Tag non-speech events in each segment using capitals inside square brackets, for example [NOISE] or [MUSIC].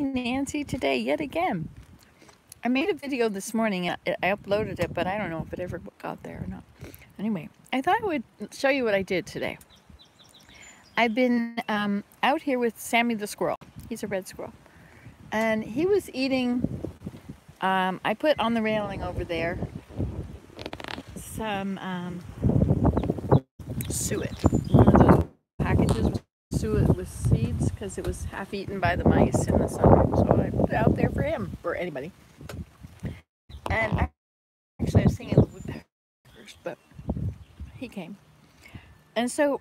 Nancy today yet again. I made a video this morning. I, uploaded it, but I don't know if it ever got there or not. Anyway, I thought I would show you what I did today. I've been um, out here with Sammy the squirrel. He's a red squirrel. And he was eating, um, I put on the railing over there some um, suet. One of those packages with suet with because it was half eaten by the mice in the summer. So I put it out there for him, or anybody. And actually I was thinking woodpecker first, but he came. And so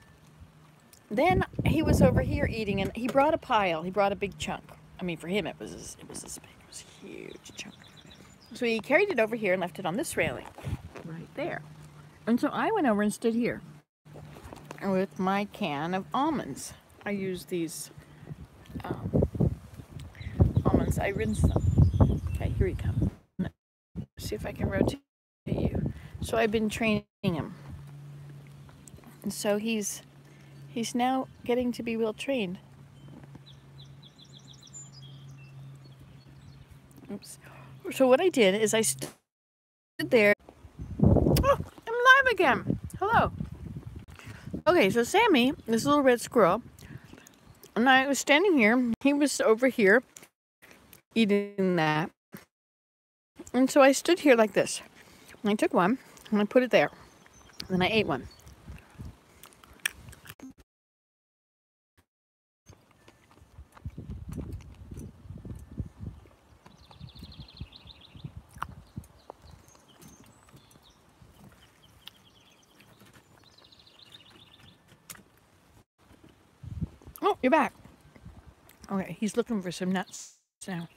then he was over here eating and he brought a pile. He brought a big chunk. I mean, for him it was it was this big. It was a huge chunk. So he carried it over here and left it on this railing right there. And so I went over and stood here with my can of almonds. I use these um, almonds. I rinse them. Okay, here he comes. See if I can rotate you. So I've been training him. And so he's he's now getting to be well trained. Oops. So what I did is I stood there. Oh, I'm live again. Hello. Okay, so Sammy, this little red squirrel, and I was standing here. He was over here eating that. And so I stood here like this. And I took one and I put it there. And then I ate one. Oh, you're back. Okay, he's looking for some nuts now.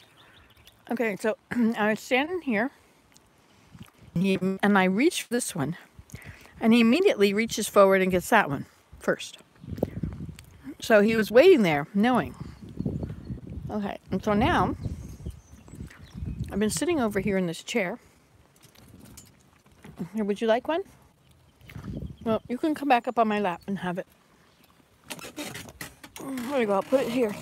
Okay, so [CLEARS THROAT] I was standing here, he, and I reach for this one, and he immediately reaches forward and gets that one first. So he was waiting there, knowing. Okay, and so now I've been sitting over here in this chair. Here, would you like one? Well, you can come back up on my lap and have it. There you go, I'll put it here.